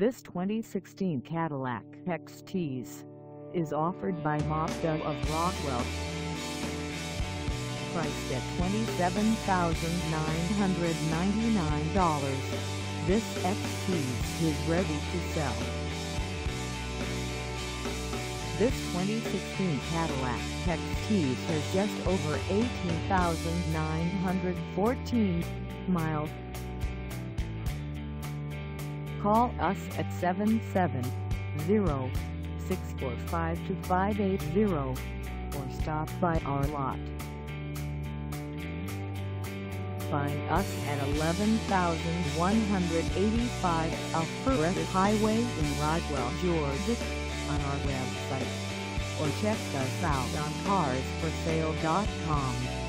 This 2016 Cadillac XTS is offered by Mazda of Roswell. Priced at $27,999, this XT is ready to sell. This 2016 Cadillac XT has just over 18,914 miles. Call us at 770-645-2580 or stop by our lot. Find us at 11185 Alpharetta Highway in Roswell, Georgia on our website or check us out on carsforsale.com.